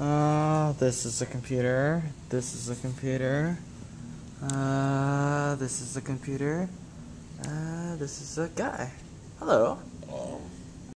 Uh, this is a computer. This is a computer. Uh, this is a computer. Uh, this is a guy. Hello.